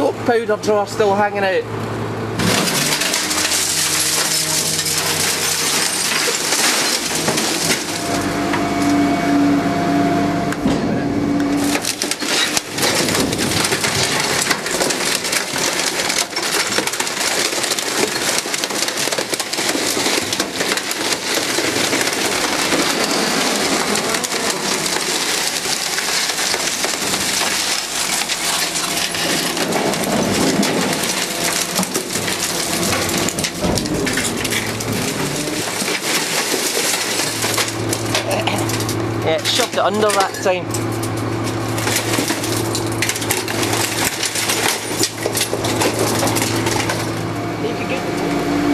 soap powder jar still hanging out. Yeah, shoved it under that time. You